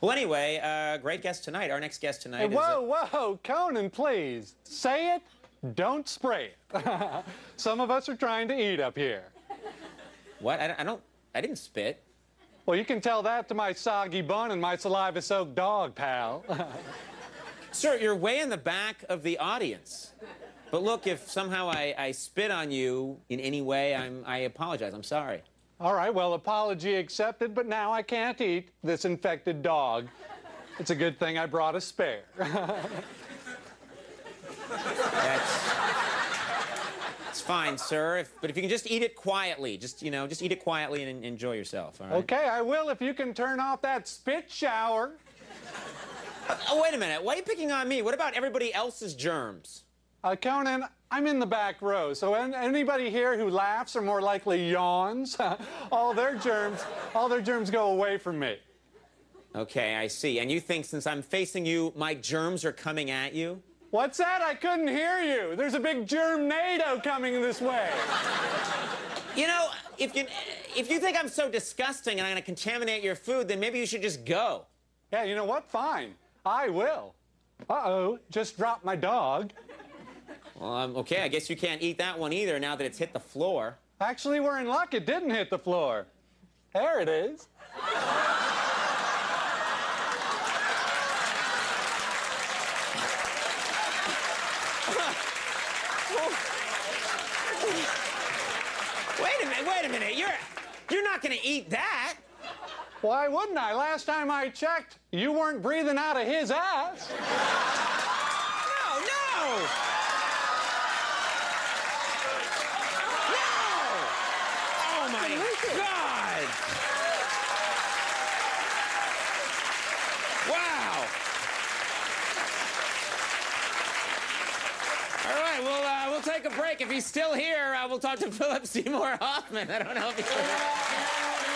Well, anyway, uh, great guest tonight. Our next guest tonight Hey, is. whoa, whoa, Conan, please. Say it, don't spray it. Some of us are trying to eat up here. what? I, don't- I don't. I didn't spit. Well, you can tell that to my soggy bun and my saliva-soaked dog, pal. Sir, you're way in the back of the audience. But look, if somehow I, I spit on you in any way, I'm, I apologize. I'm sorry. All right, well, apology accepted, but now I can't eat this infected dog. It's a good thing I brought a spare. That's. It's fine, sir. If, but if you can just eat it quietly, just you know, just eat it quietly and enjoy yourself. All right. okay, I will if you can turn off that spit shower. Oh, wait a minute. Why are you picking on me? What about everybody else's germs? Uh, Conan, I'm in the back row, so anybody here who laughs or more likely yawns, all their germs, all their germs go away from me. Okay, I see. And you think since I'm facing you, my germs are coming at you? What's that? I couldn't hear you. There's a big germ-nado coming this way. You know, if you if you think I'm so disgusting and I'm going to contaminate your food, then maybe you should just go. Yeah, you know what? Fine. I will. Uh-oh, just dropped my dog. Well, um, okay, I guess you can't eat that one either now that it's hit the floor. Actually, we're in luck. It didn't hit the floor. There it is. Wait a minute, wait a minute. You're you're not going to eat that. Why wouldn't I? Last time I checked, you weren't breathing out of his ass. No, no. No. Oh my God. Wow. All right, well, uh, we'll take a break. If he's still here, uh, we'll talk to Philip Seymour Hoffman. I don't know if he's.